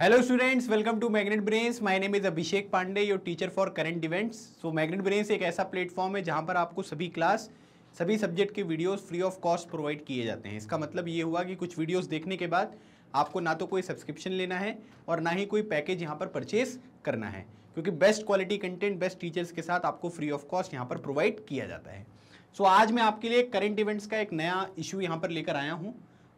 Hello students welcome to Magnet Brains. My name is Abhishek Pandey your teacher for current events so Magnet Brains एक ऐसा platform है जहाँ पर आपको सभी क्लास सभी सब्जेक्ट के videos free of cost provide किए जाते हैं। इसका मतलब ये हुआ कि कुछ वीडियोस देखने के बाद आपको ना तो कोई सब्सक्रिप्शन लेना है और ना ही कोई पैकेज यहाँ पर परचेज करना है। क्योंकि best quality content best teachers के साथ आपको फ्री ऑफ़ कॉस्ट यहाँ पर प्रोवाइड किया जाता है। सो so, आज मैं आपके लिए करंट इवेंट्स का एक नया इशू यहाँ पर लेकर आया हूँ।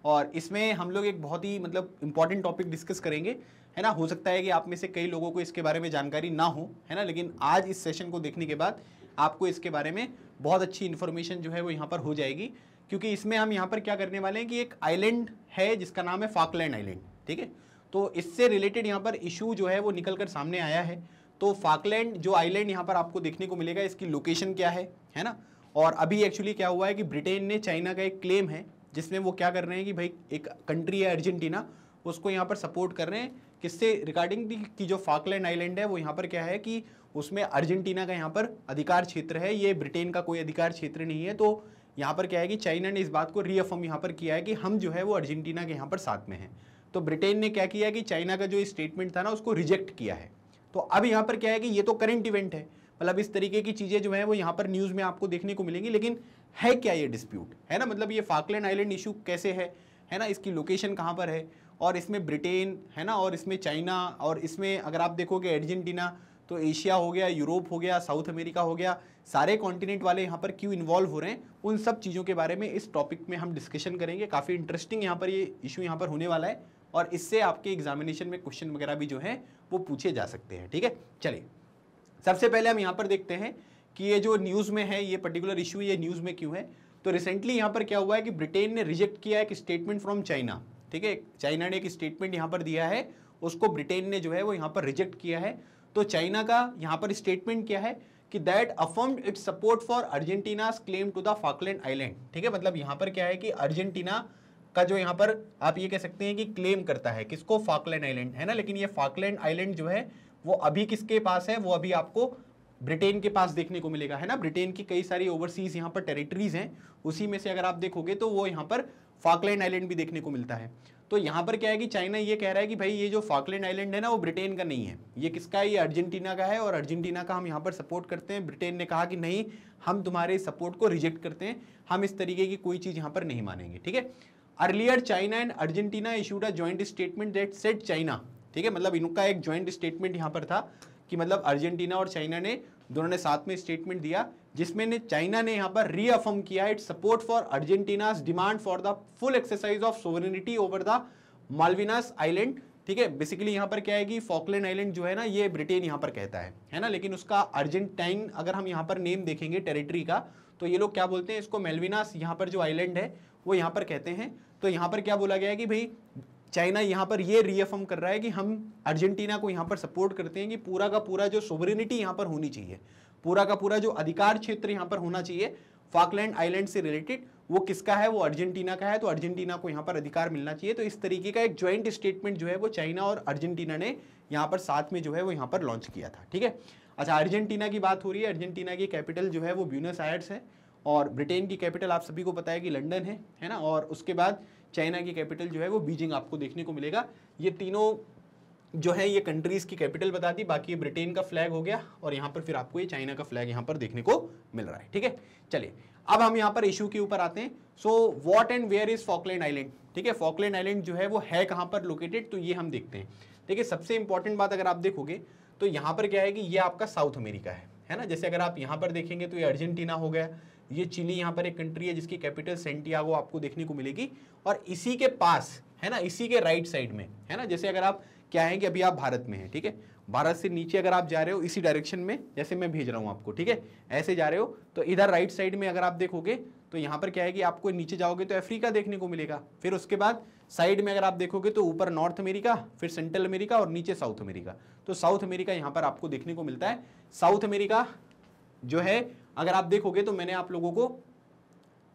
और इसमें हम लोग एक बहुत ही मतलब इंपॉर्टेंट टॉपिक डिस्कस करेंगे। है ना? हो सकता है कि आप में से कई लोगों को इसके बारे में जानकारी ना हो, है ना? लेकिन आज इस सेशन को देखने के बाद आपको इसके बारे में बहुत अच्छी इन्फॉर्मेशन जो है वो यहाँ पर हो जाएगी। क्योंकि इसमें हम यहाँ पर क्या करने वाले हैं कि एक आइलैंड है, जिसका नाम है फाकलैंड आइलैंड ठीक है? तो इससे रिलेटेड यहाँ पर इशू जो है वो निकल कर सामने आया है। तो फाकलैंड जो आइलैंड यहाँ पर आपको देखने को मिलेगा, इसकी लोकेशन क्या है? है ना? और अभी एक्चुअली क्या हुआ है कि ब्रिटेन ने चाइना का एक क्लेम है जिसमें वो क्या कर रहे हैं कि भाई, एक कंट्री है अर्जेंटीना, उसको यहाँ पर सपोर्ट कर रहे हैं। किससे? रिगार्डिंग की जो फाकलैंड आइलैंड है, वो यहाँ पर क्या है कि उसमें अर्जेंटीना का यहाँ पर अधिकार क्षेत्र है। ये ब्रिटेन का कोई अधिकार क्षेत्र नहीं है। तो यहाँ पर क्या है कि चाइना ने इस बात को रीअफर्म यहाँ पर किया है कि हम जो है वो अर्जेंटीना के यहाँ पर साथ में हैं। तो ब्रिटेन ने क्या किया कि चाइना का जो स्टेटमेंट था ना, उसको रिजेक्ट किया है। तो अब यहाँ पर क्या है कि ये तो करंट इवेंट है। मतलब इस तरीके की चीज़ें जो है, वो यहाँ पर न्यूज़ में आपको देखने को मिलेंगी। लेकिन है क्या ये डिस्प्यूट है ना? मतलब ये फाकलैंड आइलैंड इशू कैसे है? है ना? इसकी लोकेशन कहाँ पर है? और इसमें ब्रिटेन है ना? और इसमें चाइना और इसमें अगर आप देखोगे अर्जेंटीना तो एशिया हो गया यूरोप हो गया साउथ अमेरिका हो गया, सारे कॉन्टिनेंट वाले यहाँ पर क्यों इन्वॉल्व हो रहे हैं? उन सब चीज़ों के बारे में इस टॉपिक में हम डिस्कशन करेंगे। काफ़ी इंटरेस्टिंग यहाँ पर ये इशू यहाँ पर होने वाला है और इससे आपके एग्जामिनेशन में क्वेश्चन वगैरह भी जो है, वो पूछे जा सकते हैं। ठीक है? चलिए। सबसे पहले हम यहाँ पर देखते हैं कि ये जो न्यूज़ में है, ये पर्टिकुलर इशू ये न्यूज़ में क्यों है? तो रिसेंटली यहाँ पर क्या हुआ है कि ब्रिटेन ने रिजेक्ट किया एक स्टेटमेंट फ्रॉम चाइना ठीक है? चाइना ने एक स्टेटमेंट यहाँ पर दिया है, उसको ब्रिटेन ने जो है वो यहाँ पर रिजेक्ट किया है। तो चाइना का यहाँ पर स्टेटमेंट क्या है कि that affirm its support for Argentina claim to the Falkland island ठीक है? मतलब यहाँ पर क्या है कि अर्जेंटीना का जो यहाँ पर आप ये कह सकते हैं कि क्लेम करता है, किसको? फाकलैंड आइलैंड है ना? लेकिन ये फाकलैंड आइलैंड जो है, वो अभी किसके पास है? वो अभी आपको ब्रिटेन के पास देखने को मिलेगा, है ना? ब्रिटेन की कई सारी ओवरसीज यहाँ पर टेरिटरीज हैं, उसी में से अगर आप देखोगे तो वो यहाँ पर फाकलैंड आइलैंड भी देखने को मिलता है। तो यहाँ पर क्या है कि चाइना ये कह रहा है कि भाई ये जो फाकलैंड आइलैंड है ना, वो ब्रिटेन का नहीं है। ये किसका है? ये अर्जेंटीना का है और अर्जेंटीना का हम यहाँ पर सपोर्ट करते हैं। ब्रिटेन ने कहा कि नहीं, हम तुम्हारे सपोर्ट को रिजेक्ट करते हैं। हम इस तरीके की कोई चीज़ यहाँ पर नहीं मानेंगे, ठीक है? Earlier China and Argentina issued a joint statement that set China ठीक है? मतलब इनका एक ज्वाइंट स्टेटमेंट यहाँ पर था। कि मतलब अर्जेंटीना और चाइना ने, दोनों ने साथ में स्टेटमेंट दिया, जिसमें ने चाइना ने यहाँ पर रीअफर्म किया it support for Argentina demand for the full exercise of sovereignty over the Malvinas island ठीक है? बेसिकली यहाँ पर क्या है कि फॉकलैंड आइलैंड जो है ना, ये ब्रिटेन यहाँ पर कहता है। है ना? लेकिन उसका अर्जेंटाइन अगर हम यहाँ पर नेम देखेंगे टेरिटरी का तो ये लोग क्या बोलते हैं? इसको मेलविनास यहाँ पर जो आइलैंड है, वो यहाँ पर कहते हैं। तो यहाँ पर क्या बोला गया है कि भाई चाइना यहाँ पर ये रीअफर्म कर रहा है कि हम अर्जेंटीना को यहाँ पर सपोर्ट करते हैं कि पूरा का पूरा जो सोवरेनिटी यहाँ पर होनी चाहिए। पूरा का पूरा जो अधिकार क्षेत्र यहाँ पर होना चाहिए फाकलैंड आइलैंड से रिलेटेड वो किसका है? वो अर्जेंटीना का है तो अर्जेंटीना को यहाँ पर अधिकार मिलना चाहिए। तो इस तरीके का एक ज्वाइंट स्टेटमेंट जो है वो चाइना और अर्जेंटीना ने यहाँ पर साथ में जो है वो यहाँ पर लॉन्च किया था, ठीक है? अच्छा अर्जेंटीना की बात हो रही है। अर्जेंटीना की कैपिटल जो है वो ब्यूनस आयर्स है और ब्रिटेन की कैपिटल आप सभी को पता है कि लंदन है है ना? और उसके बाद चाइना की कैपिटल जो है वो बीजिंग आपको देखने को मिलेगा। ये तीनों जो है, ये कंट्रीज़ की कैपिटल बता दी, बाकी ये ब्रिटेन का फ्लैग हो गया और यहाँ पर फिर आपको ये चाइना का फ्लैग यहाँ पर देखने को मिल रहा है, ठीक है? चलिए, अब हम यहाँ पर इशू के ऊपर आते हैं। So what and where is Falkland island ठीक है फॉकलैंड आइलैंड जो है वो है कहाँ पर लोकेटेड तो ये हम देखते हैं। ठीक है सबसे इंपॉर्टेंट बात अगर आप देखोगे तो यहाँ पर क्या है कि ये आपका साउथ अमेरिका है है ना? जैसे अगर आप यहाँ पर देखेंगे तो ये अर्जेंटीना हो गया ये चिली यहाँ पर एक कंट्री है जिसकी कैपिटल सेंटियागो आपको देखने को मिलेगी। और इसी के पास, है ना, इसी के राइट साइड में, है ना, जैसे अगर आप क्या है कि अभी आप भारत में हैं, ठीक है? भारत से नीचे अगर आप जा रहे हो, इसी डायरेक्शन में, जैसे मैं भेज रहा हूँ आपको, ठीक है? ऐसे जा रहे हो तो इधर राइट साइड में अगर आप देखोगे तो यहाँ पर क्या है कि आपको नीचे जाओगे तो अफ्रीका देखने को मिलेगा। फिर उसके बाद साइड में अगर आप देखोगे तो ऊपर नॉर्थ अमेरिका फिर सेंट्रल अमेरिका और नीचे साउथ अमेरिका तो साउथ अमेरिका यहाँ पर आपको देखने को मिलता है। साउथ अमेरिका जो है अगर आप देखोगे तो मैंने आप लोगों को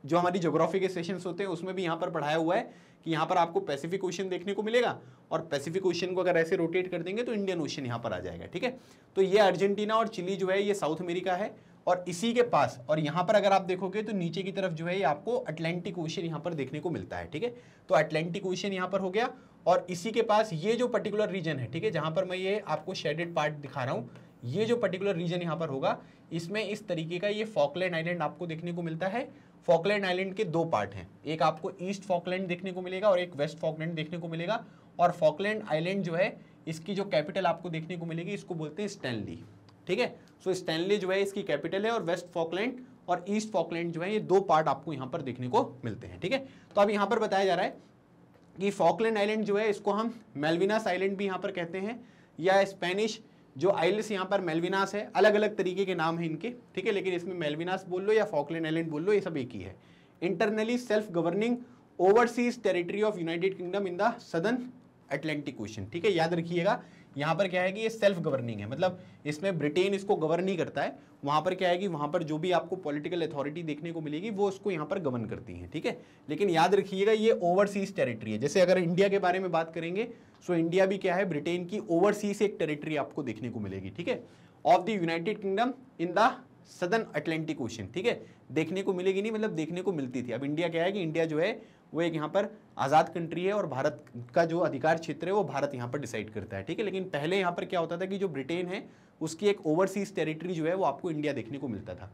जो हमारी ज्योग्राफी के सेशंस होते हैं, उसमें भी यहाँ पर पढ़ाया हुआ है कि यहाँ पर आपको पैसिफिक ओशन देखने को मिलेगा और पैसिफिक ओशन को अगर ऐसे रोटेट कर देंगे तो इंडियन ओशन यहाँ पर आ जाएगा, ठीक है? तो ये अर्जेंटीना और चिली जो है, ये साउथ अमेरिका है और इसी के पास और यहाँ पर अगर आप देखोगे तो नीचे की तरफ़ जो है, ये आपको अटलांटिक ओशन यहाँ पर देखने को मिलता है, ठीक है? तो अटलांटिक ओशन यहाँ पर हो गया और इसी के पास ये जो पर्टिकुलर रीजन है, ठीक है? जहाँ पर मैं ये आपको शेडेड पार्ट दिखा रहा हूँ ये जो पर्टिकुलर रीजन यहाँ पर होगा, इसमें इस तरीके का ये फॉकलैंड आइलैंड आपको देखने को मिलता है। फॉकलैंड आइलैंड के दो पार्ट हैं। एक आपको ईस्ट फॉकलैंड देखने को मिलेगा और एक वेस्ट फॉकलैंड देखने को मिलेगा। और फॉकलैंड आइलैंड जो है, इसकी जो कैपिटल आपको देखने को मिलेगी, इसको बोलते हैं स्टैनली ठीक है? सो स्टैनली जो है इसकी कैपिटल है और वेस्ट फॉकलैंड और ईस्ट फॉकलैंड जो है, ये दो पार्ट आपको यहाँ पर देखने को मिलते हैं। ठीक है? तो अब यहाँ पर बताया जा रहा है कि फॉकलैंड आइलैंड जो है, इसको हम मेलविनास आइलैंड भी यहाँ पर कहते हैं या स्पेनिश जो आइल्स यहाँ पर मेलविनास है अलग अलग तरीके के नाम है इनके, ठीक है? लेकिन इसमें मेलविनास बोल लो या फॉकलैंड आइलैंड बोल लो, ये सब एक ही है। Internally self governing overseas territory of United Kingdom in the southern Atlantic Ocean ठीक है? याद रखिएगा यहाँ पर क्या है कि ये सेल्फ गवर्निंग है। मतलब इसमें ब्रिटेन इसको गवर्न नहीं करता है, वहाँ पर क्या है कि वहाँ पर जो भी आपको पॉलिटिकल अथॉरिटी देखने को मिलेगी, वो उसको यहाँ पर गवर्न करती है, ठीक है? लेकिन याद रखिएगा, ये ओवरसीज टेरिटरी है। जैसे अगर इंडिया के बारे में बात करेंगे सो इंडिया भी क्या है ब्रिटेन की ओवरसीज एक टेरिटरी आपको देखने को मिलेगी, ठीक है? Of the United Kingdom in the southern Atlantic Ocean ठीक है? देखने को मिलेगी नहीं मतलब देखने को मिलती थी। अब इंडिया क्या है कि इंडिया जो है वो एक यहाँ पर आज़ाद कंट्री है और भारत का जो अधिकार क्षेत्र है, वो भारत यहाँ पर डिसाइड करता है, ठीक है? लेकिन पहले यहाँ पर क्या होता था कि जो ब्रिटेन है, उसकी एक ओवरसीज टेरिटरी जो है, वो आपको इंडिया देखने को मिलता था।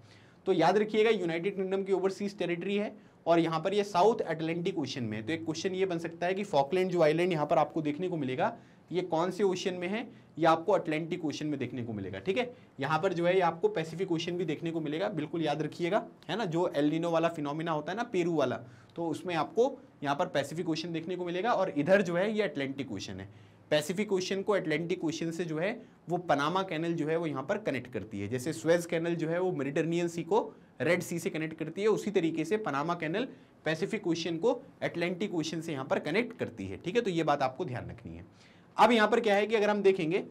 तो याद रखिएगा यूनाइटेड किंगडम की ओवरसीज टेरिटरी है और यहाँ पर ये साउथ अटलांटिक ओशन में तो एक क्वेश्चन ये बन सकता है कि फॉकलैंड जो आइलैंड यहाँ पर आपको देखने को मिलेगा ये कौन से ओशन में है? ये आपको अटलांटिक ओशन में देखने को मिलेगा, ठीक है? यहाँ पर जो है, ये आपको पैसिफिक ओशन भी देखने को मिलेगा, बिल्कुल याद रखिएगा, है ना? जो एलिनो वाला फिनोमिना होता है ना पेरू वाला तो उसमें आपको यहाँ पर पैसिफिक ओशन देखने को मिलेगा और इधर जो है, ये अटलांटिक ओशन है। पैसिफिक ओशन को अटलांटिक ओशन से जो है, वो पनामा कैनल जो है, वो यहाँ पर कनेक्ट करती है। जैसे स्वेज कैनल जो है, वो मेडिटरनियन सी को रेड सी से कनेक्ट करती है, उसी तरीके से पनामा कैनल पैसिफिक ओशन को अटलांटिक ओशन से यहाँ पर कनेक्ट करती है, ठीक है? तो ये बात आपको ध्यान रखनी है। अब यहाँ पर क्या है कि अगर हम देखेंगे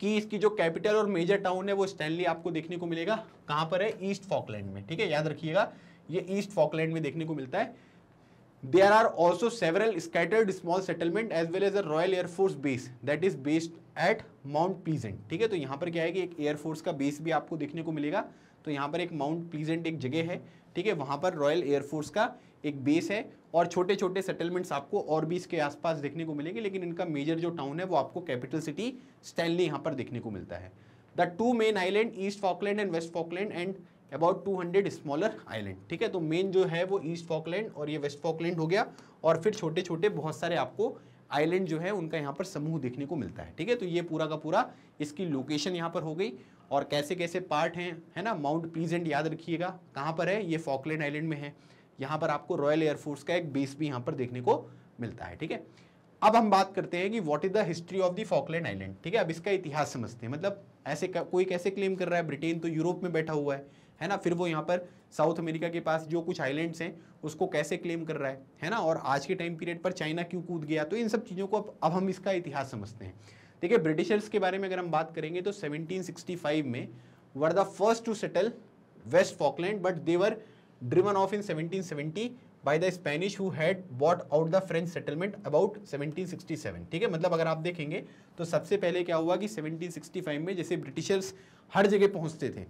कि इसकी जो कैपिटल और मेजर टाउन है वो स्टैनली आपको देखने को मिलेगा। कहाँ पर है? ईस्ट फॉकलैंड में, ठीक है? याद रखिएगा, ये ईस्ट फॉकलैंड में देखने को मिलता है। Are also several scattered small settlement as well as a royal air force base that is based at mount pleasant, ठीक है? तो यहाँ पर क्या है कि एक एयरफोर्स का बेस भी आपको देखने को मिलेगा। तो यहाँ पर एक माउंट प्लीजेंट एक जगह है, ठीक है? वहाँ पर रॉयल एयरफोर्स का एक बेस है। और छोटे छोटे सेटलमेंट्स आपको और भी इसके आसपास देखने को मिलेंगे, लेकिन इनका मेजर जो टाउन है, वो आपको कैपिटल सिटी स्टैनली यहाँ पर देखने को मिलता है। The two main island East Falkland and West Falkland and about 200 smaller island ठीक है? तो मेन जो है वो ईस्ट फॉकलैंड और ये वेस्ट फॉकलैंड हो गया, और फिर छोटे छोटे बहुत सारे आपको आइलैंड जो है, उनका यहाँ पर समूह देखने को मिलता है, ठीक है? तो ये पूरा का पूरा इसकी लोकेशन यहाँ पर हो गई, और कैसे कैसे पार्ट हैं, है ना? माउंट प्लीजेंट याद रखिएगा, कहाँ पर है? ये फॉकलैंड आइलैंड में है। यहाँ पर आपको रॉयल एयरफोर्स का एक बेस भी यहाँ पर देखने को मिलता है, ठीक है? अब हम बात करते हैं कि what is the history of the Falkland island ठीक है? अब इसका इतिहास समझते हैं मतलब ऐसे कोई कैसे क्लेम कर रहा है? ब्रिटेन तो यूरोप में बैठा हुआ है है ना? फिर वो यहाँ पर साउथ अमेरिका के पास जो कुछ आइलैंड्स हैं, उसको कैसे क्लेम कर रहा है है ना? और आज के टाइम पीरियड पर चाइना क्यों कूद गया? तो इन सब चीज़ों को अब अब हम इसका इतिहास समझते हैं। देखिए ब्रिटिशर्स के बारे में अगर हम बात करेंगे तो 1765 में were the first to settle West Falkland but they were driven off in 1770 by the Spanish who had bought out the French settlement about 1767 ठीक है? मतलब अगर आप देखेंगे तो सबसे पहले क्या हुआ कि 1765 में जैसे ब्रिटिशर्स हर जगह पहुँचते थे,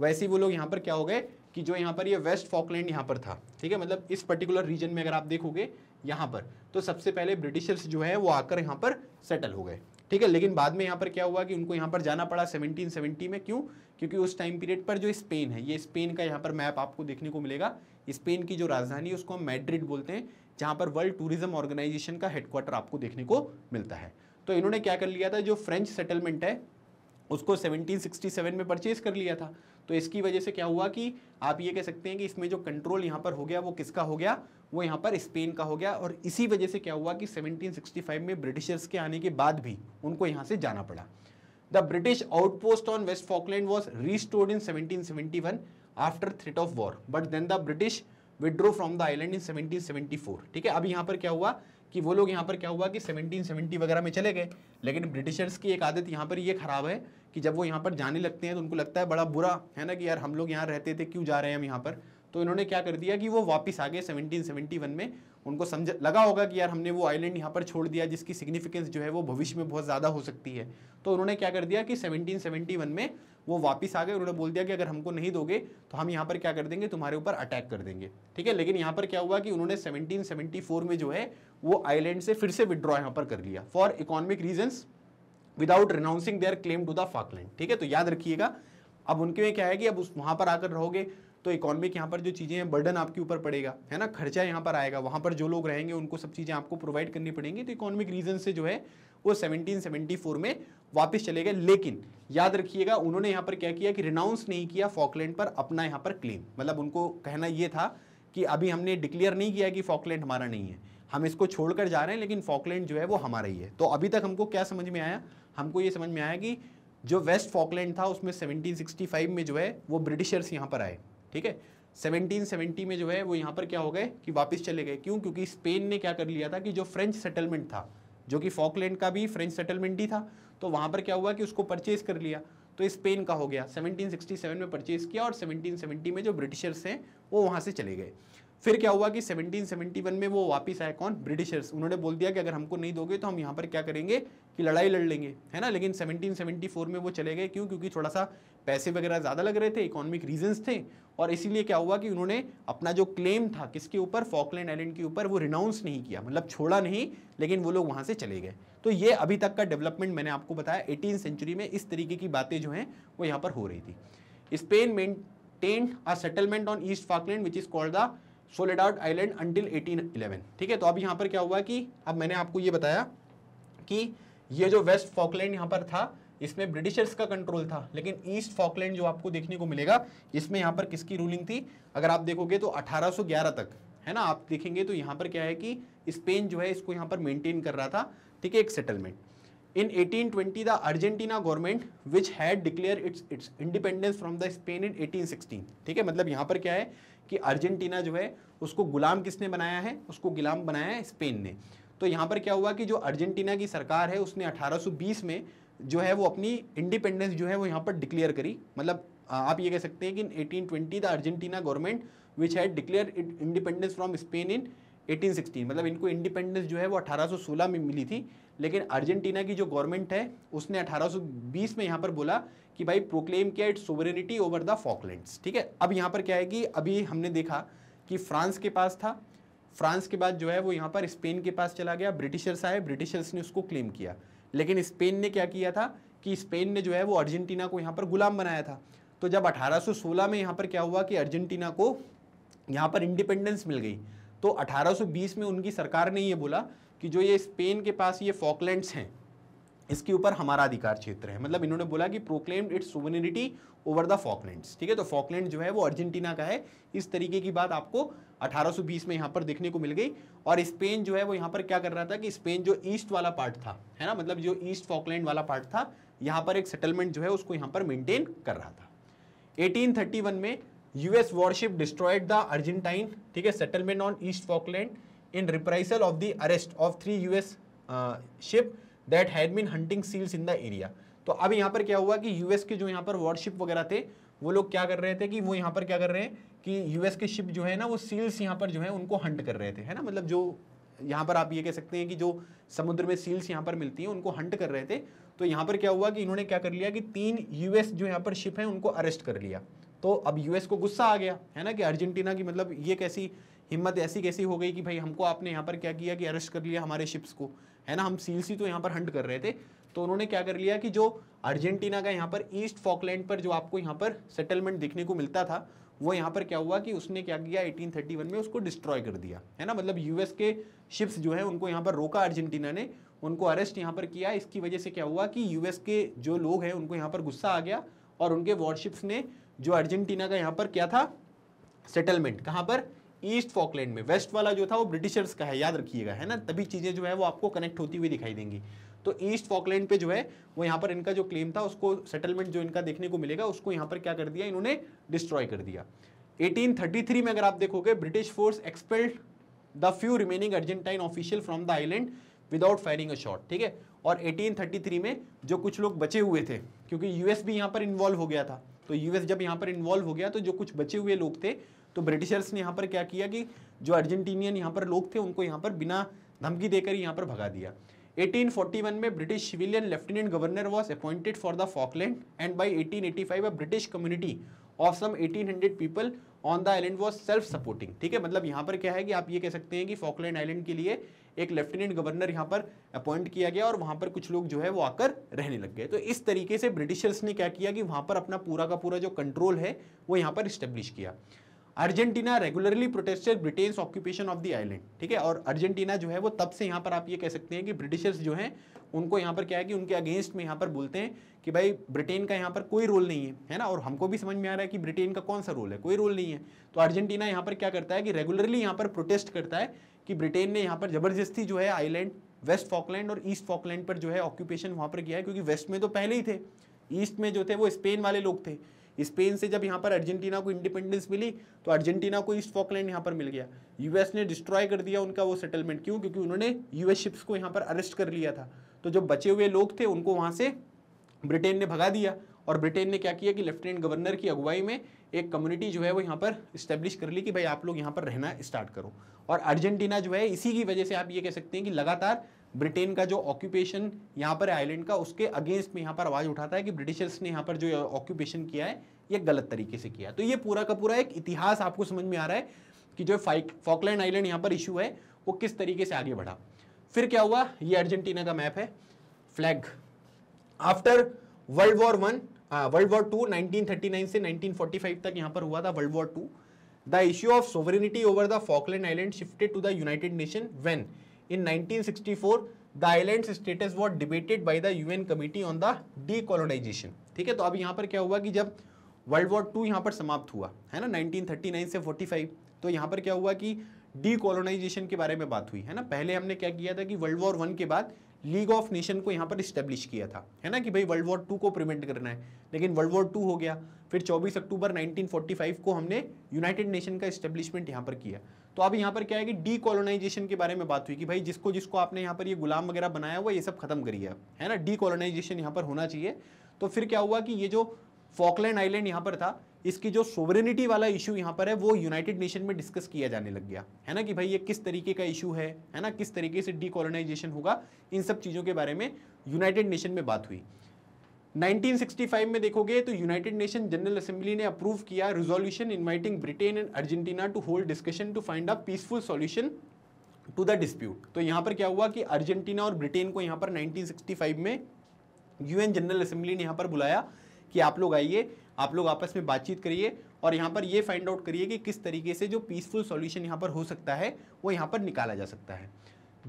वैसे ही वो लोग यहाँ पर क्या हो गए कि जो यहाँ पर ये वेस्ट फॉकलैंड यहाँ पर था। ठीक है? मतलब इस पर्टिकुलर रीजन में अगर आप देखोगे, यहाँ पर तो सबसे पहले ब्रिटिशर्स जो है, वो आकर यहाँ पर सेटल हो गए। ठीक है लेकिन बाद में यहाँ पर क्या हुआ कि उनको यहाँ पर जाना पड़ा 1770 में। क्यों? क्योंकि उस टाइम पीरियड पर जो स्पेन है ये स्पेन का यहाँ पर मैप आपको देखने को मिलेगा। स्पेन की जो राजधानी है उसको हम मैड्रिड बोलते हैं जहाँ पर वर्ल्ड टूरिज़्म ऑर्गेनाइजेशन का हेडक्वार्टर आपको देखने को मिलता है। तो इन्होंने क्या कर लिया था? जो फ्रेंच सेटलमेंट है उसको 1767 में परचेज कर लिया था। तो इसकी वजह से क्या हुआ कि आप ये कह सकते हैं कि इसमें जो कंट्रोल यहाँ पर हो गया, वो किसका हो गया? वो यहाँ पर स्पेन का हो गया और इसी वजह से क्या हुआ कि 1765 में ब्रिटिशर्स के आने के बाद भी उनको यहाँ से जाना पड़ा। The British outpost on West Falkland was restored in 1771 after threat of war but then the British withdrew from the island in 1774 ठीक है? अब यहाँ पर क्या हुआ कि वो लोग यहाँ पर क्या हुआ कि 1770 वगैरह में चले गए। लेकिन ब्रिटिशर्स की एक आदत यहाँ पर ये यह खराब है कि जब वो यहाँ पर जाने लगते हैं तो उनको लगता है बड़ा बुरा, है ना कि यार हम लोग यहाँ रहते थे, क्यों जा रहे हैं हम यहाँ पर? तो इन्होंने क्या कर दिया कि वो वापस आ गए 1771 में। उनको समझ, लगा होगा कि यार हमने वो आइलैंड यहाँ पर छोड़ दिया जिसकी सिग्निफिकेंस जो है वो भविष्य में बहुत ज़्यादा हो सकती है। तो उन्होंने क्या कर दिया कि 1771 में वो वापस आ गए। उन्होंने बोल दिया कि अगर हमको नहीं दोगे तो हम यहाँ पर क्या कर देंगे? तुम्हारे ऊपर अटैक कर देंगे। ठीक है? लेकिन यहाँ पर क्या हुआ कि उन्होंने 1774 में जो है वो आइलैंड से फिर से विड्रॉ यहाँ पर कर लिया। For economic reasons without renouncing their claim to the Falkland ठीक है? तो याद रखिएगा, अब उनके में क्या है कि अब उस, वहाँ पर आकर रहोगे तो इकोनॉमिक यहाँ पर जो चीज़ें हैं बर्डन आपके ऊपर पड़ेगा, है ना? खर्चा यहाँ पर आएगा, वहाँ पर जो लोग रहेंगे, उनको सब चीज़ें आपको प्रोवाइड करनी पड़ेंगी। तो इकोनॉमिक रीजन से जो है, वो 1774 में वापस चले गए। लेकिन याद रखिएगा, उन्होंने यहाँ पर क्या किया कि रिनाउंस नहीं किया फॉकलैंड पर अपना यहाँ पर क्लेम मतलब उनको कहना ये था कि अभी हमने डिक्लेयर नहीं किया कि फॉकलैंड हमारा नहीं है। हम इसको छोड़कर जा रहे हैं, लेकिन फॉकलैंड जो है वो हमारा ही है। तो अभी तक हमको क्या समझ में आया? हमको ये समझ में आया कि जो वेस्ट फॉकलैंड था, उसमें 1765 में जो है, वो ब्रिटिशर्स यहाँ पर आए, ठीक है? 1770 में जो है, वो यहाँ पर क्या हो गए कि वापस चले गए। क्यों? क्योंकि स्पेन ने क्या कर लिया था कि जो फ्रेंच सेटलमेंट था, जो कि फॉकलैंड का भी फ्रेंच सेटलमेंट ही था तो वहाँ पर क्या हुआ कि उसको परचेज कर लिया। तो स्पेन का हो गया। 1767 में परचेज किया और 1770 में जो ब्रिटिशर्स हैं, वो वहाँ से चले गए। फिर क्या हुआ कि 1771 में वो वापस आए कौन? ब्रिटिशर्स उन्होंने बोल दिया कि अगर हमको नहीं दोगे तो हम यहाँ पर क्या करेंगे कि लड़ाई लड़ लेंगे, है ना? लेकिन 1774 में वो चले गए। क्यों? क्योंकि थोड़ा सा पैसे वगैरह ज़्यादा लग रहे थे इकोनॉमिक रीजंस थे, और इसीलिए क्या हुआ कि उन्होंने अपना जो क्लेम था किसके ऊपर? फॉकलैंड आइलैंड के ऊपर, वो रिनाउंस नहीं किया। मतलब छोड़ा नहीं, लेकिन वो लोग वहाँ से चले गए। तो ये अभी तक का डेवलपमेंट मैंने आपको बताया एटीन सेंचुरी में इस तरीके की बातें जो हैं, वो यहाँ पर हो रही थी। Spain maintain a settlement on East Falkland which is called the Soledad island until 1811 ठीक है? तो अब यहाँ पर क्या हुआ कि अब मैंने आपको ये बताया कि ये जो वेस्ट फॉकलैंड यहाँ पर था, इसमें ब्रिटिशर्स का कंट्रोल था, लेकिन ईस्ट फॉकलैंड जो आपको देखने को मिलेगा, इसमें यहाँ पर किसकी रूलिंग थी? अगर आप देखोगे तो 1811 तक, है ना? आप देखेंगे तो यहाँ पर क्या है कि स्पेन जो है इसको यहाँ पर मेंटेन कर रहा था, ठीक है? एक settlement in 1820 the Argentina government which had declare its its independence from the Spain in 1816 ठीक है? मतलब यहाँ पर क्या है? कि अर्जेंटीना जो है, उसको गुलाम किसने बनाया है? उसको गुलाम बनाया है स्पेन ने। तो यहाँ पर क्या हुआ कि जो अर्जेंटीना की सरकार है, उसने 1820 में जो है, वो अपनी इंडिपेंडेंस जो है, वो यहाँ पर डिक्लेयर करी। मतलब आप ये कह सकते हैं कि eighteen twenty the Argentina government which had declare independence from Spain in 1816 मतलब इनको इंडिपेंडेंस जो है, वो 1816 में मिली थी। लेकिन अर्जेंटीना की जो गवर्नमेंट है, उसने 1820 में यहाँ पर बोला कि भाई प्रोक्लेम किया it sovereignty over the Falklands ठीक है? अब यहाँ पर क्या है कि अभी हमने देखा कि फ्रांस के पास था, फ्रांस के बाद जो है वो यहाँ पर स्पेन के पास चला गया, ब्रिटिशर्स आए, ब्रिटिशर्स ने उसको क्लेम किया। लेकिन स्पेन ने क्या किया था कि स्पेन ने जो है वो अर्जेंटीना को यहाँ पर गुलाम बनाया था। तो जब 1816 में यहाँ पर क्या हुआ कि अर्जेंटीना को यहाँ पर इंडिपेंडेंस मिल गई तो 1820 में उनकी सरकार ने ये बोला कि जो ये स्पेन के पास ये फॉकलैंड्स हैं, इसके ऊपर हमारा अधिकार क्षेत्र है। मतलब इन्होंने बोला कि proclaimed its sovereignty over the Falklands ठीक है? तो फॉकलैंड जो है वो अर्जेंटीना का है। इस तरीके की बात आपको 1820 में यहाँ पर देखने को मिल गई। और स्पेन जो है वो यहाँ पर क्या कर रहा था कि स्पेन जो ईस्ट वाला पार्ट था, है ना? मतलब जो ईस्ट फॉकलैंड वाला पार्ट था, यहाँ पर एक सेटलमेंट जो है उसको यहाँ पर मेंटेन कर रहा था। 1831 में US warship destroyed the Argentine ठीक है? Settlement on East Falkland in reprisal of the arrest of three US ship that had been hunting seals in the area तो अब यहाँ पर क्या हुआ कि यूएस के जो यहाँ पर वॉरशिप वगैरह थे, वो लोग क्या कर रहे थे कि वो यहाँ पर क्या कर रहे हैं कि यूएस के शिप जो है ना, वो सील्स यहाँ पर जो है उनको हंट कर रहे थे, है ना? मतलब जो यहाँ पर आप ये कह सकते हैं कि जो समुद्र में सील्स यहाँ पर मिलती हैं, उनको हंट कर रहे थे। तो यहाँ पर क्या हुआ कि इन्होंने क्या कर लिया कि तीन यूएस जो यहाँ पर शिप हैं, उनको अरेस्ट कर लिया। तो अब यूएस को गुस्सा आ गया, है ना कि अर्जेंटीना की मतलब ये कैसी हिम्मत ऐसी कैसी हो गई कि भाई हमको आपने यहाँ पर क्या किया कि अरेस्ट कर लिया हमारे शिप्स को? है ना? हम सील सी तो यहाँ पर हंट कर रहे थे। तो उन्होंने क्या कर लिया कि जो अर्जेंटीना का यहाँ पर ईस्ट फॉकलैंड पर जो आपको यहाँ पर सेटलमेंट देखने को मिलता था, वो यहाँ पर क्या हुआ कि उसने क्या किया 1831 में उसको डिस्ट्रॉय कर दिया। है ना? मतलब यूएस के शिप्स जो है, उनको यहाँ पर रोका अर्जेंटीना ने, उनको अरेस्ट यहाँ पर किया। इसकी वजह से क्या हुआ कि यूएस के जो लोग हैं, उनको यहाँ पर गुस्सा आ गया और उनके वॉरशिप्स ने जो अर्जेंटीना का यहाँ पर क्या था? सेटलमेंट कहाँ पर? ईस्ट फॉकलैंड में, वेस्ट वाला जो था वो ब्रिटिशर्स का है, याद रखिएगा, है ना? तभी चीज़ें जो है वो आपको कनेक्ट होती हुई दिखाई देंगी। तो ईस्ट फॉकलैंड पे जो है, वो यहाँ पर इनका जो क्लेम था, उसको सेटलमेंट जो इनका देखने को मिलेगा, उसको यहाँ पर क्या कर दिया, इन्होंने डिस्ट्रॉय कर दिया। 1833 में अगर आप देखोगे British force expelled the few remaining Argentine official from the island without firing a shot ठीक है? और 1833 में जो कुछ लोग बचे हुए थे, क्योंकि यूएस भी यहाँ पर इन्वॉल्व हो गया था। तो यूएस जब यहाँ पर इन्वॉल्व हो गया तो जो कुछ बचे हुए लोग थे तो ब्रिटिशर्स ने यहाँ पर क्या किया कि जो अर्जेंटीनियन यहाँ पर लोग थे, उनको यहाँ पर बिना धमकी देकर यहाँ पर भगा दिया। 1841 में British civilian lieutenant governor was appointed for the Falkland and by 1885 a British community of some 1800 people on the island was self supporting ठीक है? मतलब यहाँ पर क्या है कि आप ये कह सकते हैं कि फॉकलैंड आइलैंड के लिए एक लेफ्टिनेंट गवर्नर यहाँ पर अपॉइंट किया गया और वहाँ पर कुछ लोग जो है वो आकर रहने लग गए। तो इस तरीके से ब्रिटिशर्स ने क्या किया कि वहाँ पर अपना पूरा का पूरा जो कंट्रोल है, वो यहाँ पर इस्टेब्लिश किया। Argentina regularly protested Britain's occupation of the island ठीक है? और अर्जेंटीना जो है वो तब से यहाँ पर आप ये कह सकते हैं कि ब्रिटिशर्स जो हैं, उनको यहाँ पर क्या है कि उनके अगेंस्ट में यहाँ पर बोलते हैं कि भाई ब्रिटेन का यहाँ पर कोई रोल नहीं है है ना? और हमको भी समझ में आ रहा है कि ब्रिटेन का कौन सा रोल है? कोई रोल नहीं है। तो अर्जेंटीना यहाँ पर क्या करता है कि रेगुलरली यहाँ पर प्रोटेस्ट करता है कि ब्रिटेन ने यहाँ पर ज़बरदस्ती जो है आइलैंड वेस्ट फॉकलैंड और ईस्ट फॉकलैंड पर जो है ऑक्यूपेशन वहाँ पर किया है, क्योंकि वेस्ट में तो पहले ही थे। ईस्ट में जो थे वो स्पेन वाले लोग थे। स्पेन से जब यहाँ पर अर्जेंटीना को इंडिपेंडेंस मिली तो अर्जेंटीना को ईस्ट फॉकलैंड यहाँ पर मिल गया। यूएस ने डिस्ट्रॉय कर दिया उनका वो सेटलमेंट क्यों? क्योंकि उन्होंने यूएस शिप्स को यहाँ पर अरेस्ट कर लिया था। तो जो बचे हुए लोग थे, उनको वहाँ से ब्रिटेन ने भगा दिया। और ब्रिटेन ने क्या किया कि लेफ्टिनेंट गवर्नर की अगुवाई में एक कम्युनिटी जो है वो यहाँ पर इस्टेब्लिश कर ली कि भाई आप लोग यहाँ पर रहना स्टार्ट करो। और अर्जेंटीना जो है, इसी की वजह से आप ये कह सकते हैं कि लगातार ब्रिटेन का जो ऑक्यूपेशन यहाँ पर आइलैंड का, उसके अगेंस्ट में यहाँ पर आवाज़ उठाता है कि ब्रिटिशर्स ने यहाँ पर जो ऑक्यूपेशन किया है, ये गलत तरीके से किया तो ये पूरा का पूरा एक इतिहास आपको समझ में आ रहा है कि जो फॉकलैंड आइलैंड यहाँ पर इशू है, वो किस तरीके से आगे बढ़ा। फिर क्या हुआ? ये अर्जेंटीना का मैप है। Flag after World War One World War Two 1939 से 1945 तक यहाँ पर हुआ था World War Two the issue of sovereignty over the Falkland island shifted to the United Nation when in 1964 the island status was debated by the UN committee on the decolonisation ठीक है तो अब यहाँ पर क्या हुआ कि जब वर्ल्ड वॉर टू यहाँ पर समाप्त हुआ, है ना 1939 से 45 तो यहाँ पर क्या हुआ कि डीकोलोनाइजेशन के बारे में बात हुई, है ना। पहले हमने क्या किया था कि वर्ल्ड वॉर वन के बाद लीग ऑफ़ नेशन को यहाँ पर इस्टेब्लिश किया था, है ना, कि भाई वर्ल्ड वॉर टू को प्रिवेंट करना है। लेकिन वर्ल्ड वॉर टू हो गया, फिर 24 अक्टूबर 1945 को हमने यूनाइटेड नेशन का इस्टेब्लिशमेंट यहाँ पर किया। तो अब यहाँ पर क्या है कि डी कॉलोनाइजेशन के बारे में बात हुई कि भाई जिसको जिसको आपने यहाँ पर ये गुलाम वगैरह बनाया हुआ ये सब खत्म करिए है। ना? डी कॉलोनाइजेशन यहाँ पर होना चाहिए। तो फिर क्या हुआ कि ये जो फॉकलैंड आइलैंड यहाँ पर था, इसकी जो सोवरेनिटी वाला इशू यहाँ पर है, वो यूनाइटेड नेशन में डिस्कस किया जाने लग गया। है ना कि भाई ये किस तरीके का इशू है? है ना? किस तरीके से डीकोलोनाइजेशन होगा? इन सब चीज़ों के बारे में यूनाइटेड नेशन में बात हुई। 1965 में देखोगे तो यूनाइटेड नेशन जनरल असेंबली ने अप्रूव किया resolution inviting Britain and Argentina to hold discussion to find a peaceful solution to the dispute तो यहाँ पर क्या हुआ कि अर्जेंटीना और ब्रिटेन को यहाँ पर 1965 में यूएन जनरल असेंबली ने यहाँ पर बुलाया कि आप लोग आइए, आप लोग आपस में बातचीत करिए और यहाँ पर ये फाइंड आउट करिए कि किस तरीके से जो पीसफुल सॉल्यूशन यहाँ पर हो सकता है, वो यहाँ पर निकाला जा सकता है।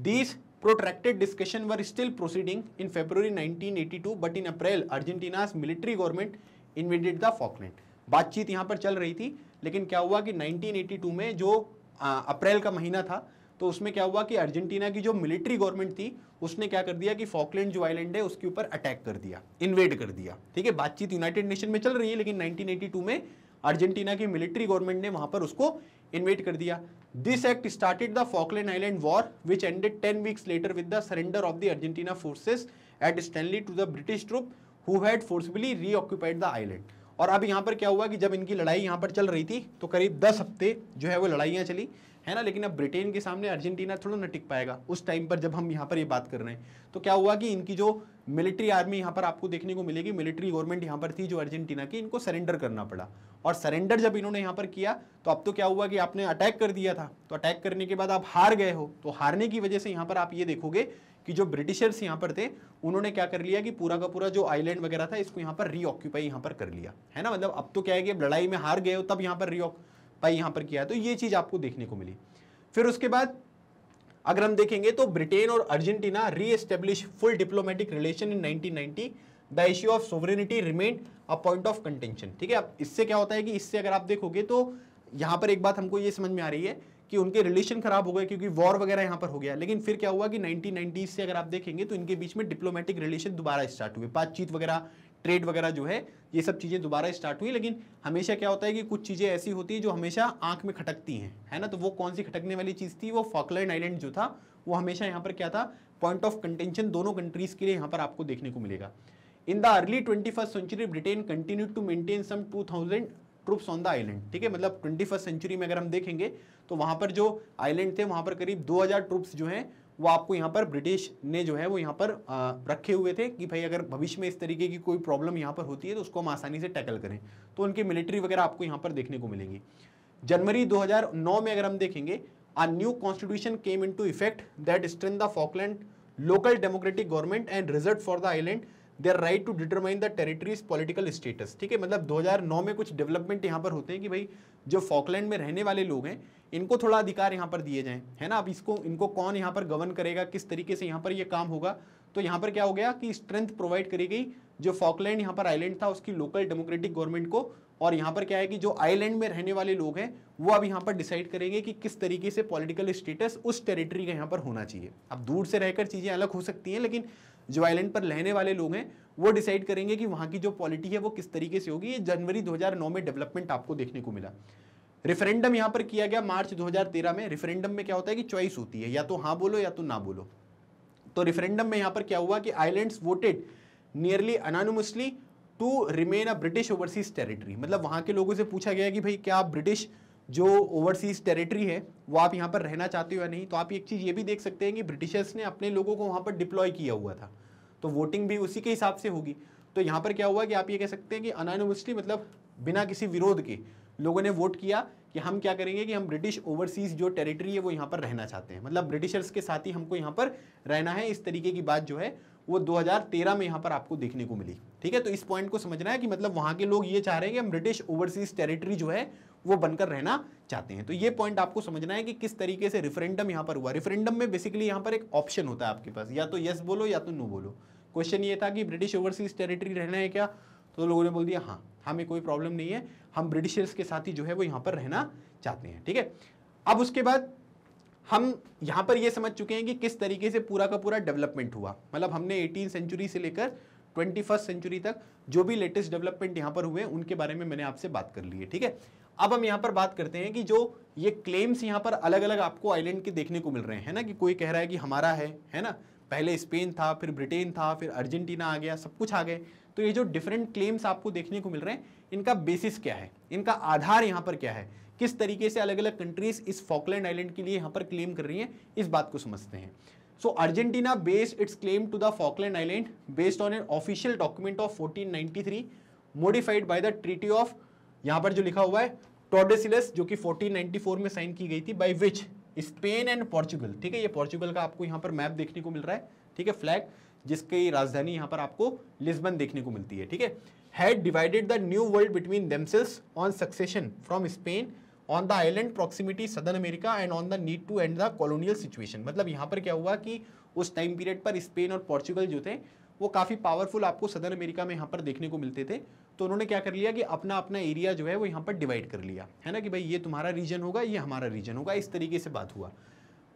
These protracted discussion were still proceeding in February 1982 but in April Argentina's military government invaded the Falkland बातचीत यहाँ पर चल रही थी, लेकिन क्या हुआ कि 1982 में जो अप्रैल का महीना था तो उसमें क्या हुआ कि अर्जेंटीना की जो मिलिट्री गवर्नमेंट थी, उसने क्या कर दिया कि फॉकलैंड जो आइलैंड है, उसके ऊपर अटैक कर दिया इन्वेड कर दिया। ठीक है, बातचीत यूनाइटेड नेशन में चल रही है, लेकिन 1982 में अर्जेंटीना की मिलिट्री गवर्नमेंट ने वहाँ पर उसको इन्वेट कर दिया। This act started the Falkland island war which ended ten weeks later with the surrender of the Argentina forces at Stanley to the British troop who had forcefully reoccupied the island और अब यहाँ पर क्या हुआ कि जब इनकी लड़ाई यहाँ पर चल रही थी तो करीब दस हफ़्ते जो है वो लड़ाइयाँ चली। है ना? लेकिन अब ब्रिटेन के सामने अर्जेंटीना थोड़ा न टिक पाएगा उस टाइम पर जब हम यहाँ पर ये बात कर रहे हैं। तो क्या हुआ कि इनकी जो मिलिट्री आर्मी यहाँ पर आपको देखने को मिलेगी, मिलिट्री गवर्नमेंट यहाँ पर थी जो अर्जेंटीना की, इनको सरेंडर करना पड़ा। और सरेंडर जब इन्होंने यहाँ पर किया तो अब तो क्या हुआ कि आपने अटैक कर दिया था। तो अटैक करने के बाद आप हार गए हो। तो हारने की वजह से यहाँ पर आप ये देखोगे कि जो ब्रिटिशर्स यहाँ पर थे, उन्होंने क्या कर लिया कि पूरा का पूरा जो आइलैंड वगैरह था, इसको यहाँ पर रीऑक्यूपाई यहाँ पर कर लिया। है ना? मतलब अब तो क्या है कि लड़ाई में हार गए हो, तब यहाँ पर रीऑक्यूपाई यहाँ पर किया। तो ये चीज़ आपको देखने को मिली। फिर उसके बाद, अगर हम देखेंगे तो ब्रिटेन और Argentina re establish full diplomatic relation in 1990 the issue of sovereignty remain a point of contention ठीक है? अब इससे क्या होता है कि इससे अगर आप देखोगे तो यहाँ पर एक बात हमको ये समझ में आ रही है कि उनके रिलेशन खराब हो गए क्योंकि वॉर वगैरह यहाँ पर हो गया। लेकिन फिर क्या हुआ कि 1990 से अगर आप देखेंगे तो इनके बीच में डिप्लोमेटिक रिलेशन दोबारा स्टार्ट हुए। बातचीत वगैरह ट्रेड वगैरह जो है, ये सब चीज़ें दोबारा स्टार्ट हुई। लेकिन हमेशा क्या होता है कि कुछ चीज़ें ऐसी होती है जो हमेशा आँख में खटकती हैं, है ना? तो वो कौन सी खटकने वाली चीज़ थी? वो फॉकलैंड आइलैंड जो था, वो हमेशा यहाँ पर क्या था? पॉइंट ऑफ़ कंटेंशन दोनों कंट्रीज़ के लिए यहाँ पर आपको देखने को मिलेगा। In the early twenty first century Britain continue to maintain some two troops on the island ठीक है? मतलब ट्वेंटी फ़र्स्ट सेंचुरी में अगर हम देखेंगे तो वहाँ पर जो आइलैंड थे वहाँ पर करीब 2000 ट्रुप्स जो हैं वो आपको यहाँ पर ब्रिटिश ने जो है वो यहाँ पर आ, रखे हुए थे कि भाई अगर भविष्य में इस तरीके की कोई प्रॉब्लम यहाँ पर होती है तो उसको हम आसानी से टैकल करें। तो उनकी मिलिट्री वगैरह आपको यहाँ पर देखने को मिलेंगी। जनवरी 2009 में अगर हम देखेंगे a new constitution came into effect that strengthened the Falkland local democratic government and reserved for the island. Their right to determine the territory's political status ठीक है? मतलब 2009 में कुछ डेवलपमेंट यहाँ पर होते हैं कि भाई, जो फॉकलैंड में रहने वाले लोग हैं, इनको थोड़ा अधिकार यहाँ पर दिए जाएँ, है ना? अब इसको, इनको कौन यहाँ पर गवर्न करेगा, किस तरीके से यहाँ पर ये काम होगा? तो यहाँ पर क्या हो गया कि स्ट्रेंथ प्रोवाइड करी गई, जो फॉकलैंड यहाँ पर आइलैंड था, उसकी लोकल डेमोक्रेटिक गवर्नमेंट को, और यहाँ पर क्या है कि जो आइलैंड में रहने वाले लोग हैं, वो अब यहाँ पर डिसाइड करेंगे कि किस तरीके से पॉलिटिकल स्टेटस उस टेरिटरी का यहाँ पर होना चाहिए। अब दूर से रहकर चीज़ें अलग हो सकती हैं, लेकिन जो आइलैंड पर रहने वाले लोग हैं, वो डिसाइड करेंगे कि वहाँ की जो पॉलिटी है, वो किस तरीके से होगी। ये जनवरी 2009 में डेवलपमेंट आपको देखने को मिला। रेफरेंडम यहाँ पर किया गया मार्च 2013 में। रेफरेंडम में क्या होता है कि चॉइस होती है, या तो हाँ बोलो या तो ना बोलो। तो रेफरेंडम में यहाँ पर क्या हुआ कि islands voted nearly unanimously to remain a British overseas territory मतलब वहाँ के लोगों से पूछा गया कि भाई, क्या ब्रिटिश जो ओवरसीज टेरिटरी है, वो आप यहाँ पर रहना चाहते हो या नहीं तो आप एक चीज़ ये भी देख सकते हैं कि ब्रिटिशर्स ने अपने लोगों को वहाँ पर डिप्लॉय किया हुआ था। तो वोटिंग भी उसी के हिसाब से होगी। तो यहाँ पर क्या हुआ कि आप ये कह सकते हैं कि अनानुमसली मतलब बिना किसी विरोध के लोगों ने वोट किया कि हम क्या करेंगे कि हम ब्रिटिश ओवरसीज जो टेरिटरी है, वो यहाँ पर रहना चाहते हैं। मतलब ब्रिटिशर्स के साथ ही हमको यहाँ पर रहना है। इस तरीके की बात जो है, वो 2013 में यहाँ पर आपको देखने को मिली। ठीक है? तो इस पॉइंट को समझना है कि मतलब वहाँ के लोग ये चाह रहे हैं कि हम ब्रिटिश ओवरसीज टेरिटरी जो है वो बनकर रहना चाहते हैं। तो ये पॉइंट आपको समझना है कि किस तरीके से रेफरेंडम यहाँ पर हुआ। रेफरेंडम में बेसिकली यहाँ पर एक ऑप्शन होता है आपके पास। या तो यस बोलो, या तो नो बोलो। क्वेश्चन ये था कि ब्रिटिश ओवरसीज टेरिटरी रहना है क्या? तो लोगों ने बोल दिया हाँ हमें कोई प्रॉब्लम नहीं है। हम ब्रिटिशर्स के साथ ही जो है वो यहाँ पर रहना चाहते हैं। ठीक है? अब उसके बाद हम यहाँ पर ये समझ चुके हैं कि किस तरीके से पूरा का पूरा डेवलपमेंट हुआ। मतलब हमने एटीन सेंचुरी से लेकर ट्वेंटी फ़र्स्ट सेंचुरी तक जो भी लेटेस्ट डेवलपमेंट यहाँ पर हुए उनके बारे में मैंने आपसे बात कर ली है। ठीक है? अब हम यहाँ पर बात करते हैं कि जो ये क्लेम्स यहाँ पर अलग अलग आपको आइलैंड के देखने को मिल रहे हैं ना? कि कोई कह रहा है कि हमारा है है ना? पहले स्पेन था, फिर ब्रिटेन था, फिर अर्जेंटीना आ गया, सब कुछ आ गए। तो ये जो डिफरेंट क्लेम्स आपको देखने को मिल रहे हैं, इनका बेसिस क्या है? इनका आधार यहाँ पर क्या है? किस तरीके से अलग अलग कंट्रीज़ इस फॉकलैंड आइलैंड के लिए यहाँ पर क्लेम कर रही हैं, इस बात को समझते हैं। So Argentina based its claim to the Falkland island based on an official document of 1493 modified by the treaty of यहाँ पर जो लिखा हुआ है टोडेसिलस जो कि 1494 में साइन की गई थी by which Spain and Portugal ठीक है? ये पोर्चुगल का आपको यहाँ पर मैप देखने को मिल रहा है, ठीक है? फ्लैग जिसकी राजधानी यहाँ पर आपको लिस्बन देखने को मिलती है, ठीक है? Had divided the New World between themselves on succession from Spain on the island proximity southern America and on the need to end the colonial situation मतलब यहाँ पर क्या हुआ कि उस टाइम पीरियड पर स्पेन और पोर्चुगल जो थे वो काफ़ी पावरफुल आपको सदर्न अमेरिका में यहाँ पर देखने को मिलते थे। तो उन्होंने क्या कर लिया कि अपना अपना एरिया जो है वो यहाँ पर डिवाइड कर लिया। है ना कि भाई ये तुम्हारा रीजन होगा, ये हमारा रीजन होगा, इस तरीके से बात हुआ।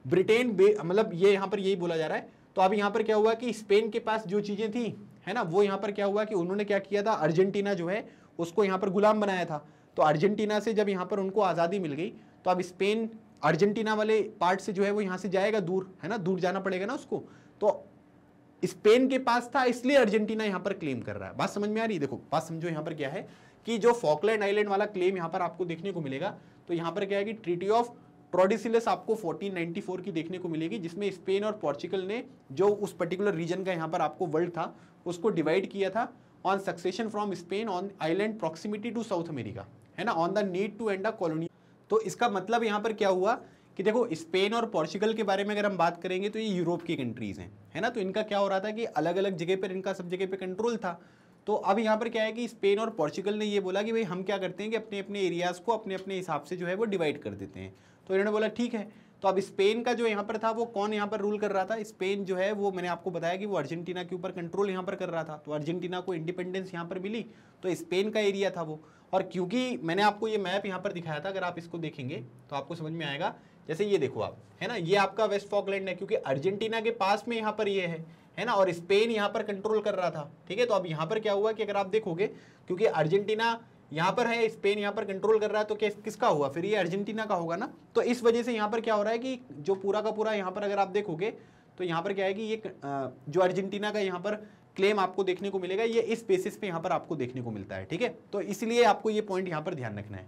ब्रिटेन मतलब ये यहाँ पर यही बोला जा रहा है। तो अब यहाँ पर क्या हुआ कि स्पेन के पास जो चीज़ें थी, है ना, वो यहाँ पर क्या हुआ कि उन्होंने क्या किया था अर्जेंटीना जो है, उसको यहाँ पर गुलाम बनाया था। तो अर्जेंटीना से जब यहाँ पर उनको आज़ादी मिल गई तो अब स्पेन अर्जेंटीना वाले पार्ट से जो है वो यहाँ से जाएगा दूर, है ना, दूर जाना पड़ेगा ना उसको। तो स्पेन के पास था, इसलिए अर्जेंटीना यहाँ पर क्लेम कर रहा है। बात समझ में आ रही है? देखो, बात समझो यहाँ पर क्या है कि जो फॉकलैंड आइलैंड वाला क्लेम यहाँ पर आपको देखने को मिलेगा तो यहाँ पर क्या है कि ट्रीटी ऑफ़ ट्रोडिसिलस आपको 1494 की देखने को मिलेगी, जिसमें स्पेन और पोर्चुगल ने जो उस पर्टिकुलर रीजन का यहाँ पर आपको वर्ल्ड था, उसको डिवाइड किया था on succession from Spain on island proximity to South America है ना? On the need to end a colony तो इसका मतलब यहाँ पर क्या हुआ कि देखो, स्पेन और पोर्चुगल के बारे में अगर हम बात करेंगे तो ये यूरोप की कंट्रीज़ हैं, है ना? तो इनका क्या हो रहा था कि अलग अलग जगह पर, इनका सब जगह पर कंट्रोल था। तो अब यहाँ पर क्या है कि स्पेन और पोर्चुगल ने ये बोला कि भाई, हम क्या करते हैं कि अपने अपने एरियाज़ को अपने अपने हिसाब से जो है वो डिवाइड कर देते हैं। तो इन्होंने बोला, ठीक है। तो अब स्पेन का जो यहाँ पर था, वो कौन यहाँ पर रूल कर रहा था? स्पेन जो है वो, मैंने आपको बताया कि वो अर्जेंटीना के ऊपर कंट्रोल यहाँ पर कर रहा था। तो अर्जेंटीना को इंडिपेंडेंस यहाँ पर मिली तो स्पेन का एरिया था वो। और क्योंकि मैंने आपको ये मैप यहाँ पर दिखाया था, अगर आप इसको देखेंगे तो आपको समझ में आएगा जैसे ये देखो आप है ना ये आपका वेस्ट फॉकलैंड है क्योंकि अर्जेंटीना के पास में यहाँ पर ये है है ना और स्पेन यहाँ पर कंट्रोल कर रहा था ठीक है तो अब यहाँ पर क्या हुआ कि अगर आप देखोगे क्योंकि अर्जेंटीना यहाँ पर है स्पेन यहाँ पर कंट्रोल कर रहा है तो क्या किसका हुआ फिर ये अर्जेंटीना का होगा ना तो इस वजह से यहाँ पर क्या हो रहा है कि जो पूरा का पूरा यहाँ पर अगर आप देखोगे तो यहाँ पर क्या है कि ये जो अर्जेंटीना का यहाँ पर क्लेम आपको देखने को मिलेगा ये इस बेसिस पे यहाँ पर आपको देखने को मिलता है ठीक है तो इसलिए आपको ये पॉइंट यहाँ पर ध्यान रखना है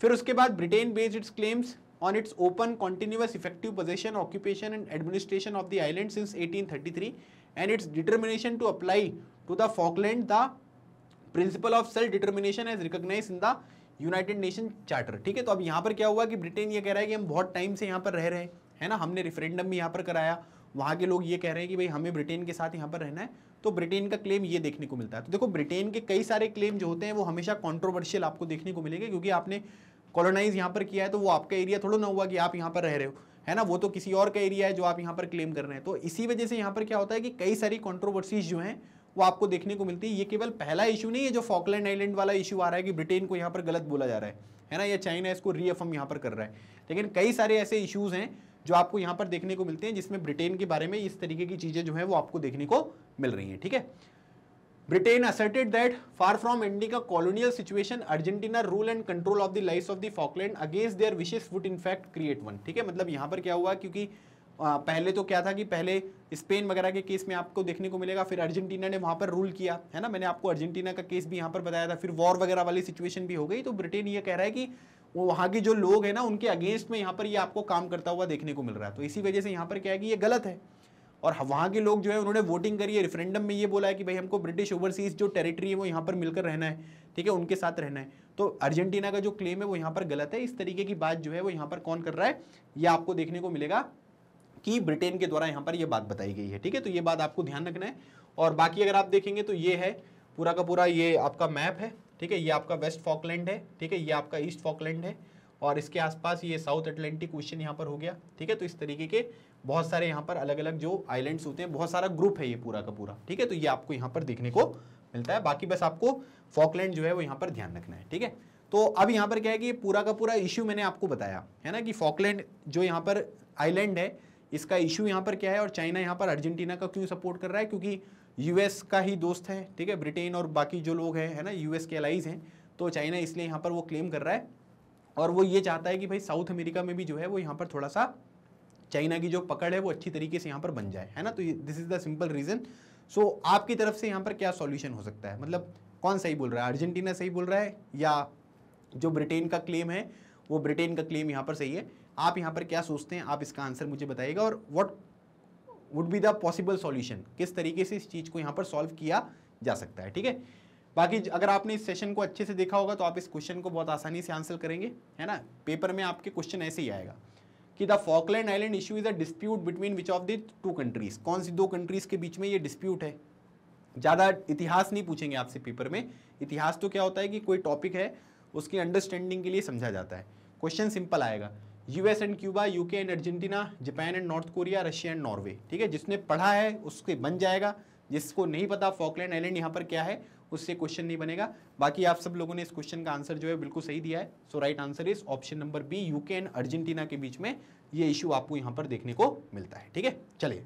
फिर उसके बाद Britain based claims on its open continuous effective possession, occupation, and administration of the island since 1833 and its determination to apply to the Falkland, the principle of self determination as recognized in the United Nation Charter ठीक है तो अब यहाँ पर क्या हुआ कि Britain ये कह रहा है कि हम बहुत टाइम से यहाँ पर रह रहे है ना? हमने रिफरेंडम भी यहाँ पर कराया, वहाँ के लोग ये कह रहे हैं कि भाई हमें ब्रिटेन के साथ यहाँ पर रहना है तो ब्रिटेन का क्लेम ये देखने को मिलता है। तो देखो ब्रिटेन के कई सारे क्लेम जो होते हैं, वो हमेशा कॉन्ट्रोवर्शियल आपको देखने को मिलेंगे, क्योंकि आपने कॉलोनाइज यहाँ पर किया है तो वो आपका एरिया थोड़ा ना हुआ कि आप यहाँ पर रह रहे हो। है ना? वो तो किसी और का एरिया है जो आप यहाँ पर क्लेम कर रहे हैं। तो इसी वजह से यहाँ पर क्या होता है कि कई सारी कॉन्ट्रोवर्सीज जो हैं, वो आपको देखने को मिलती है। ये केवल पहला इशू नहीं है, जो फॉकलैंड आइलैंड वाला इशू आ रहा है कि ब्रिटेन को यहाँ पर गलत बोला जा रहा है। है ना? या चाइना इसको रीअफर्म यहाँ पर कर रहा है। लेकिन कई सारे ऐसे इशूज़ हैं, जो आपको यहाँ पर देखने को मिलते हैं, जिसमें ब्रिटेन के बारे में इस तरीके की चीज़ें जो है, वो आपको देखने को मिल रही हैं। ठीक है? Britain asserted that far from ending a colonial situation, Argentina rule and control of the lives of the Falkland against their wishes would in fact create. ठीक है? मतलब यहाँ पर क्या हुआ? क्योंकि आ, पहले तो क्या था कि पहले स्पेन वगैरह के केस में आपको देखने को मिलेगा फिर अर्जेंटीना ने वहाँ पर रूल किया है ना? मैंने आपको अर्जेंटीना का केस भी यहाँ पर बताया था फिर वॉर वगैरह वाली सिचुएशन भी हो गई तो ब्रिटेन ये कह रहा है कि वो वहाँ के जो लोग हैं ना उनके अगेंस्ट में यहाँ पर ये आपको काम करता हुआ देखने को मिल रहा है। तो इसी वजह से यहाँ पर क्या है कि ये गलत है। और वहाँ के लोग जो है, उन्होंने वोटिंग करी है रेफरेंडम में ये बोला है कि भाई हमको ब्रिटिश ओवरसीज जो टेरिटरी है, वो यहाँ पर मिलकर रहना है, ठीक है, उनके साथ रहना है। तो अर्जेंटीना का जो क्लेम है, वो यहाँ पर गलत है। इस तरीके की बात जो है, वो यहाँ पर कौन कर रहा है, ये आपको देखने को मिलेगा कि ब्रिटेन के द्वारा यहाँ पर ये बात बताई गई है, ठीक है। तो ये बात आपको ध्यान रखना है। और बाकी अगर आप देखेंगे तो ये है, पूरा का पूरा ये आपका मैप है, ठीक है। ये आपका वेस्ट फॉकलैंड है, ठीक है। ये आपका ईस्ट फॉकलैंड है और इसके आसपास ये साउथ अटलांटिक क्वेश्चन यहाँ पर हो गया, ठीक है। तो इस तरीके के बहुत सारे यहाँ पर अलग अलग जो आइलैंड्स होते हैं, बहुत सारा ग्रुप है ये पूरा का पूरा, ठीक है? तो ये आपको यहाँ पर देखने को मिलता है। बाकी बस आपको फॉकलैंड जो है वो यहाँ पर ध्यान रखना है, ठीक है? तो अब यहाँ पर क्या है कि पूरा का पूरा इश्यू मैंने आपको बताया, है ना? कि फॉकलैंड जो यहाँ पर आइलैंड है, इसका इशू यहाँ पर क्या है और चाइना यहाँ पर अर्जेंटीना का क्यों सपोर्ट कर रहा है? क्योंकि यूएस का ही दोस्त है, ठीक है? ब्रिटेन और बाकी जो लोग हैं, है ना? यूएस के अलाइज हैं तो चाइना इसलिए यहाँ पर वो क्लेम कर रहा है। और वो ये चाहता है कि भाई साउथ अमेरिका में भी जो है वो यहाँ पर थोड़ा सा चाइना की जो पकड़ है, वो अच्छी तरीके से यहाँ पर बन जाए, है ना? तो this is the simple reason so आपकी तरफ़ से यहाँ पर क्या सॉल्यूशन हो सकता है? मतलब कौन सही बोल रहा है? अर्जेंटीना सही बोल रहा है या जो ब्रिटेन का क्लेम है, वो ब्रिटेन का क्लेम यहाँ पर सही है? आप यहाँ पर क्या सोचते हैं? आप इसका आंसर मुझे बताइएगा और what would be the possible solution किस तरीके से इस चीज़ को यहाँ पर सॉल्व किया जा सकता है, ठीक है? बाकी अगर आपने इस सेशन को अच्छे से देखा होगा तो आप इस क्वेश्चन को बहुत आसानी से आंसर करेंगे, है ना? पेपर में आपके क्वेश्चन ऐसे ही आएगा। कि the Falkland island issue is a dispute between which of the two countries. कौन सी दो कंट्रीज़ के बीच में ये डिस्प्यूट है? ज़्यादा इतिहास नहीं पूछेंगे आपसे पेपर में। इतिहास तो क्या होता है कि कोई टॉपिक है, उसकी अंडरस्टैंडिंग के लिए समझा जाता है। क्वेश्चन सिंपल आएगा। US and Cuba, UK and Argentina, Japan and North Korea, Russia and Norway. ठीक है, जिसने पढ़ा है, उसके बन जाएगा। जिसको नहीं पता, फॉकलैंड आइलैंड यहाँ पर क्या है उससे क्वेश्चन नहीं बनेगा। बाकी आप सब लोगों ने इस क्वेश्चन का आंसर जो है बिल्कुल सही दिया है। So right answer is option number B UK and Argentina के बीच में ये इशू आपको यहाँ पर देखने को मिलता है, ठीक है? चलिए।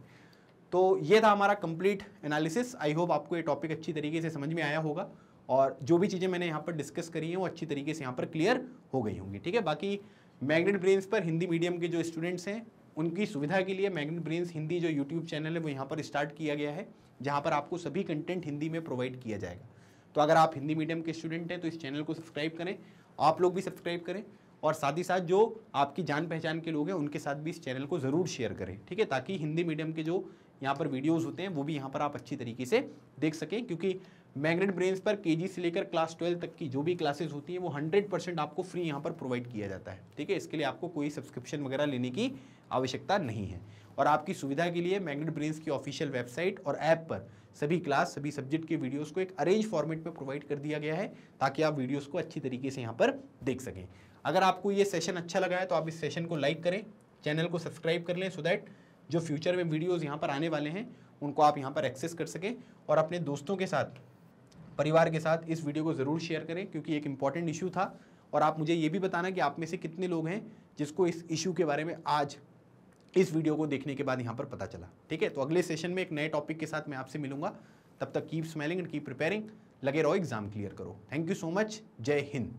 तो ये था हमारा कंप्लीट एनालिसिस आई होप आपको ये टॉपिक अच्छी तरीके से समझ में आया होगा और जो भी चीज़ें मैंने यहाँ पर डिस्कस करी हैं वो अच्छी तरीके से यहाँ पर क्लियर हो गई होंगी, ठीक है? बाकी मैग्नेट ब्रेन्स पर हिंदी मीडियम के जो स्टूडेंट्स हैं, उनकी सुविधा के लिए मैग्नेट ब्रेन्स हिंदी जो यूट्यूब चैनल है वो यहाँ पर स्टार्ट किया गया है, जहाँ पर आपको सभी कंटेंट हिंदी में प्रोवाइड किया जाएगा। तो अगर आप हिंदी मीडियम के स्टूडेंट हैं तो इस चैनल को सब्सक्राइब करें, आप लोग भी सब्सक्राइब करें और साथ ही साथ जो आपकी जान पहचान के लोग हैं, उनके साथ भी इस चैनल को ज़रूर शेयर करें, ठीक है? ताकि हिंदी मीडियम के जो यहाँ पर वीडियोज़ होते हैं, वो भी यहाँ पर आप अच्छी तरीके से देख सकें, क्योंकि मैग्नेट ब्रेन्स पर के से लेकर क्लास ट्वेल्व तक की जो भी क्लासेस होती हैं, वो हंड्रेड परसेंट आपको फ्री यहाँ पर प्रोवाइड किया जाता है, ठीक है? इसके लिए आपको कोई सब्सक्रिप्शन वगैरह लेने की आवश्यकता नहीं है। और आपकी सुविधा के लिए मैग्नेट ब्रेन्स की ऑफिशियल वेबसाइट और ऐप पर सभी क्लास, सभी सब्जेक्ट के वीडियोस को एक अरेंज फॉर्मेट में प्रोवाइड कर दिया गया है ताकि आप वीडियोस को अच्छी तरीके से यहाँ पर देख सकें। अगर आपको ये सेशन अच्छा लगा है तो आप इस सेशन को लाइक करें चैनल को सब्सक्राइब कर लें सो दैट जो फ्यूचर में वीडियोज़ यहाँ पर आने वाले हैं, उनको आप यहाँ पर एक्सेस कर सकें और अपने दोस्तों के साथ, परिवार के साथ इस वीडियो को ज़रूर शेयर करें क्योंकि एक इंपॉर्टेंट इशू था और आप मुझे ये भी बताना कि आप में से कितने लोग हैं जिसको इस इशू के बारे में आज इस वीडियो को देखने के बाद यहाँ पर पता चला। ठीक है? तो अगले सेशन में एक नए टॉपिक के साथ मैं आपसे मिलूँगा। तब तक keep smiling and keep preparing लगे रहो एग्ज़ाम क्लियर करो। थैंक यू सो मच जय हिंद।